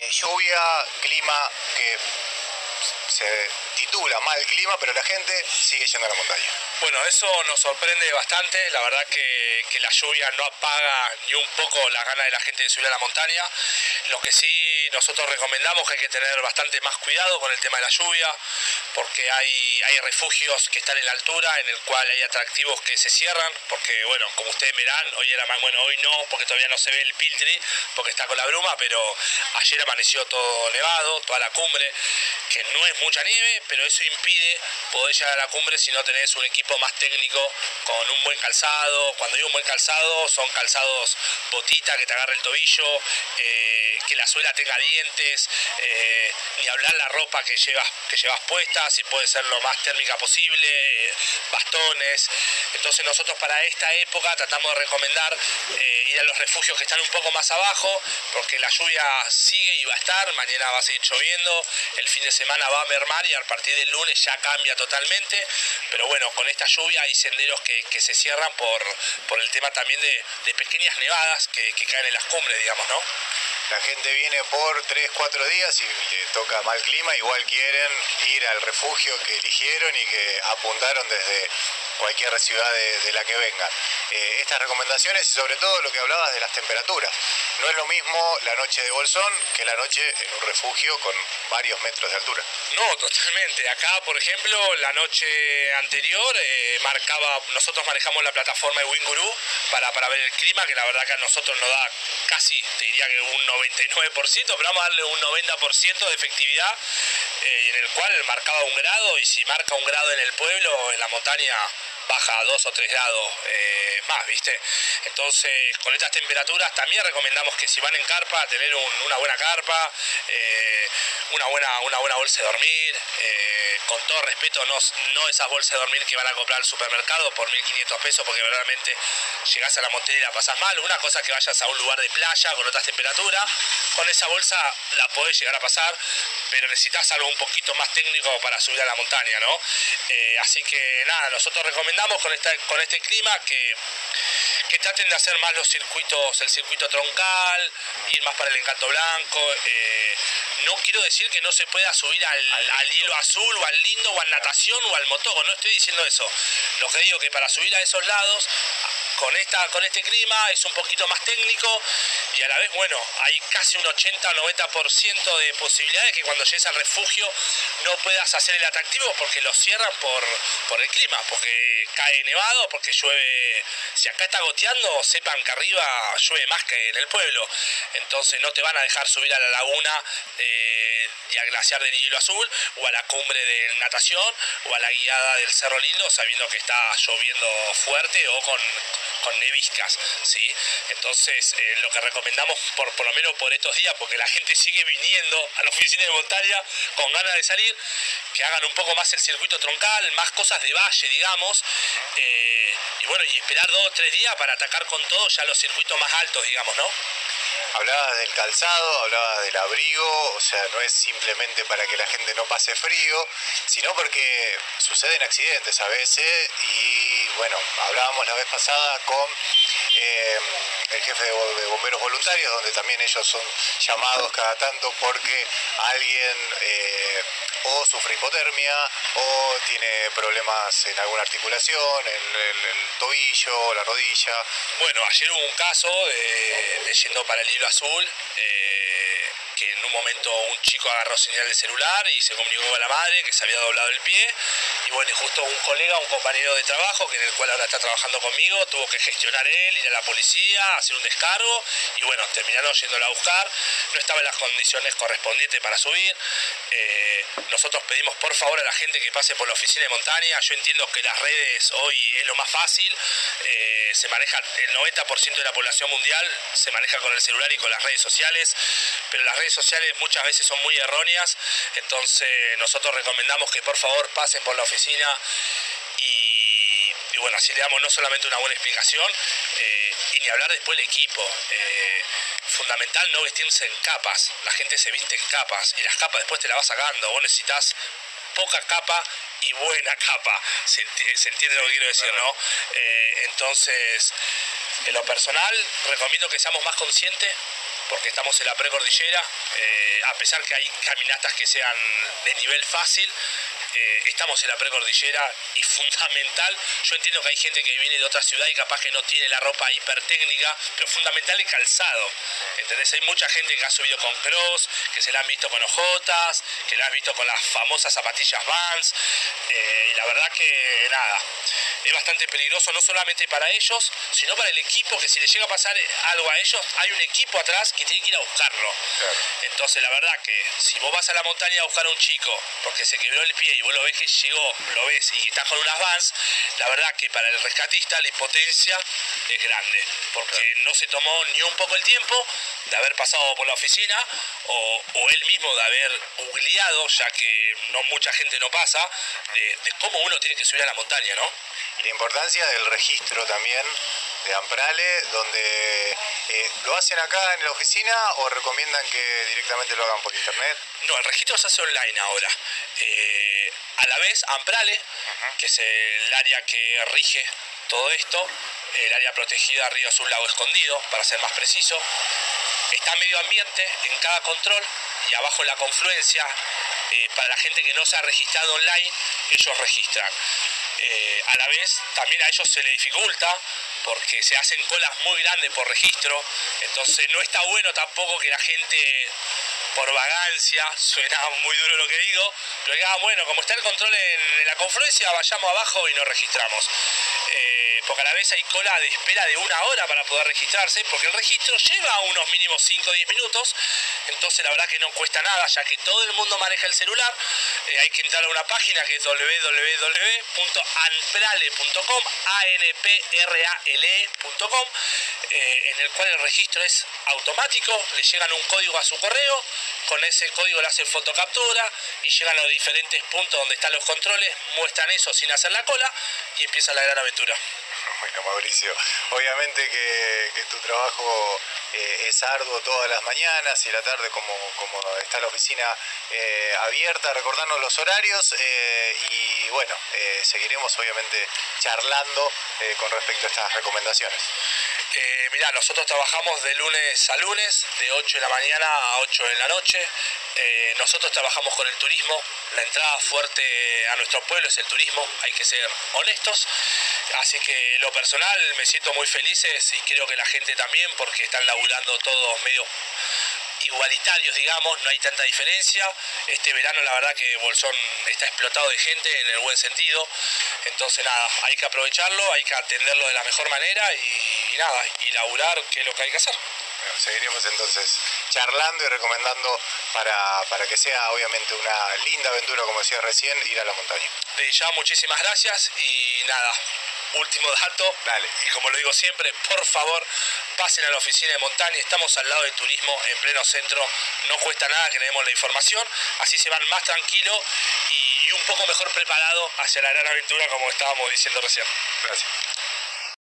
Eh, lluvia, clima que se titula mal clima, pero la gente sigue yendo a la montaña. Bueno, eso nos sorprende bastante, la verdad que, la lluvia no apaga ni un poco la gana de la gente de subir a la montaña. Lo que sí nosotros recomendamos que hay que tener bastante más cuidado con el tema de la lluvia, porque hay, hay refugios que están en la altura, en el cual hay atractivos que se cierran, porque bueno, como ustedes verán, hoy era más bueno, hoy no, porque todavía no se ve el Piltri, porque está con la bruma, pero ayer amaneció todo nevado, toda la cumbre, que no es mucha nieve, pero eso impide poder llegar a la cumbre si no tenés un equipo más técnico con un buen calzado. Cuando digo un buen calzado, son calzados botita que te agarre el tobillo, eh, que la suela tenga dientes, eh, ni hablar la ropa que llevas, que llevas puesta, si puede ser lo más térmica posible, eh, bastones. Entonces nosotros para esta época tratamos de recomendar ir a los refugios que están un poco más abajo, porque la lluvia sigue y va a estar, mañana va a seguir lloviendo, el fin de semana va a mermar y a partir del lunes ya cambia totalmente, pero bueno, con esta lluvia hay senderos que, se cierran por, por el tema también de, pequeñas nevadas que, caen en las cumbres, digamos, ¿no? La gente viene por 3, 4 días y le toca mal clima, igual quieren ir al refugio que eligieron y que apuntaron desde cualquier ciudad de, la que vengan. Eh, estas recomendaciones y sobre todo lo que hablabas de las temperaturas. No es lo mismo la noche de Bolsón que la noche en un refugio con varios metros de altura. No, totalmente. Acá, por ejemplo, la noche anterior eh, marcaba, nosotros manejamos la plataforma de Winguru para, para ver el clima, que la verdad que a nosotros nos da casi, te diría que un 99%, pero vamos a darle un 90% de efectividad, eh, en el cual marcaba un grado, y si marca un grado en el pueblo, en la montaña baja a 2 o 3 grados eh, más, ¿viste? Entonces, con estas temperaturas también recomendamos que si van en carpa, tener una buena carpa, eh, una, buena, una buena bolsa de dormir, eh, con todo respeto, no, no esas bolsas de dormir que van a comprar al supermercado por 1.500 pesos, porque realmente llegás a la montaña y la pasás mal. Una cosa que vayas a un lugar de playa con otras temperaturas, con esa bolsa la podés llegar a pasar, pero necesitas algo un poquito más técnico para subir a la montaña, ¿no? así que nada, nosotros recomendamos con, esta, con este clima que, que traten de hacer más los circuitos, el circuito troncal, ir más para el encanto blanco. Eh, no quiero decir que no se pueda subir al, al, hilo azul o al lindo o al natación o al motogo, no estoy diciendo eso. Lo que digo que para subir a esos lados con, esta, con este clima es un poquito más técnico y a la vez, bueno, hay casi un 80 o 90% de posibilidades que cuando llegues al refugio no puedas hacer el atractivo porque lo cierran por, por el clima, porque cae nevado, porque llueve. Si acá está goteando, sepan que arriba llueve más que en el pueblo. Entonces no te van a dejar subir a la laguna eh, y al glaciar del hielo azul, o a la cumbre de natación, o a la guiada del Cerro Lindo, sabiendo que está lloviendo fuerte o con con neviscas, ¿sí? Entonces, eh, lo que recomendamos, por, por lo menos por estos días, porque la gente sigue viniendo a la oficina de montaña con ganas de salir, que hagan un poco más el circuito troncal, más cosas de valle, digamos, eh, y bueno, y esperar dos o tres días para atacar con todo ya los circuitos más altos, digamos, ¿no? Hablabas del calzado, hablabas del abrigo, o sea, no es simplemente para que la gente no pase frío, sino porque suceden accidentes a veces y bueno, hablábamos la vez pasada con eh, el jefe de bomberos voluntarios, donde también ellos son llamados cada tanto porque alguien eh, o sufre hipotermia o tiene problemas en alguna articulación, en el, tobillo, la rodilla. Bueno, ayer hubo un caso de, yendo para el hilo azul. Eh, que en un momento un chico agarró señal de celular y se comunicó con la madre que se había doblado el pie y bueno, y justo un colega, un compañero de trabajo, que en el cual ahora está trabajando conmigo, tuvo que gestionar él, ir a la policía, hacer un descargo y bueno, terminaron yéndolo a buscar, no estaba en las condiciones correspondientes para subir. Eh, nosotros pedimos por favor a la gente que pase por la oficina de montaña, yo entiendo que las redes hoy es lo más fácil, eh, se maneja el 90% de la población mundial, se maneja con el celular y con las redes sociales, pero las redes sociales muchas veces son muy erróneas, entonces nosotros recomendamos que por favor pasen por la oficina y, bueno, así le damos no solamente una buena explicación, eh, y ni hablar después del equipo. Eh, fundamental no vestirse en capas, la gente se viste en capas y las capas después te las vas sacando, vos necesitas poca capa y buena capa, se, entiende lo que quiero decir, ¿no? Eh, entonces, en lo personal, recomiendo que seamos más conscientes porque estamos en la precordillera, eh, a pesar que hay caminatas que sean de nivel fácil, eh, estamos en la precordillera y fundamental, yo entiendo que hay gente que viene de otra ciudad y capaz que no tiene la ropa hipertécnica, pero fundamental el calzado, ¿entendés? Hay mucha gente que ha subido con cross, que se la han visto con ojotas, que la han visto con las famosas zapatillas Vans, eh, y la verdad que nada, es bastante peligroso no solamente para ellos, sino para el equipo, que si le llega a pasar algo a ellos, hay un equipo atrás que tiene que ir a buscarlo. Entonces la verdad que si vos vas a la montaña a buscar a un chico porque se quebró el pie y vos lo ves que llegó, lo ves y está con unas vans, la verdad que para el rescatista la impotencia es grande, porque no se tomó ni un poco el tiempo de haber pasado por la oficina o, él mismo de haber googleado, ya que no mucha gente no pasa, de, de cómo uno tiene que subir a la montaña, ¿no? Y la importancia del registro también de Amprale, donde eh, lo hacen acá en la oficina o recomiendan que directamente lo hagan por internet. No, el registro se hace online ahora. Eh, a la vez, Amprale, que es el área que rige todo esto, el área protegida Río Azul Lago Escondido, para ser más preciso, está medio ambiente en cada control y abajo en la confluencia, eh, para la gente que no se ha registrado online, ellos registran. Eh, a la vez también a ellos se les dificulta porque se hacen colas muy grandes por registro, entonces no está bueno tampoco que la gente por vagancia, suena muy duro lo que digo, pero diga, bueno, como está el control en, la confluencia, vayamos abajo y nos registramos. Eh, porque a la vez hay cola de espera de una hora para poder registrarse, porque el registro lleva unos mínimos 5 o 10 minutos, entonces la verdad que no cuesta nada, ya que todo el mundo maneja el celular, eh, hay que entrar a una página que es www.anprale.com, a n p r a l e.com, eh, en el cual el registro es automático, le llegan un código a su correo, con ese código le hacen fotocaptura y llegan a los diferentes puntos donde están los controles, muestran eso sin hacer la cola y empieza la gran aventura. Bueno, Mauricio, obviamente que, tu trabajo eh, es arduo todas las mañanas y la tarde como, como está la oficina eh, abierta, recordarnos los horarios eh, y bueno, seguiremos obviamente charlando con respecto a estas recomendaciones. Mirá, nosotros trabajamos de lunes a lunes, de 8 de la mañana a 8 de la noche. Nosotros trabajamos con el turismo. La entrada fuerte a nuestro pueblo es el turismo, hay que ser honestos. Así que lo personal me siento muy felices y creo que la gente también porque están laburando todos medio igualitarios, digamos, no hay tanta diferencia. Este verano la verdad que Bolsón está explotado de gente en el buen sentido. Entonces nada, hay que aprovecharlo, hay que atenderlo de la mejor manera y, nada, y laburar, que es lo que hay que hacer. seguiremos entonces charlando y recomendando para, para, que sea obviamente una linda aventura, como decía recién, ir a la montaña. De ya muchísimas gracias y nada, último dato, Dale. y como lo digo siempre, por favor, pasen a la oficina de montaña, estamos al lado de turismo, en pleno centro, no cuesta nada que le demos la información, así se van más tranquilos y, y un poco mejor preparados hacia la gran aventura como estábamos diciendo recién. Gracias.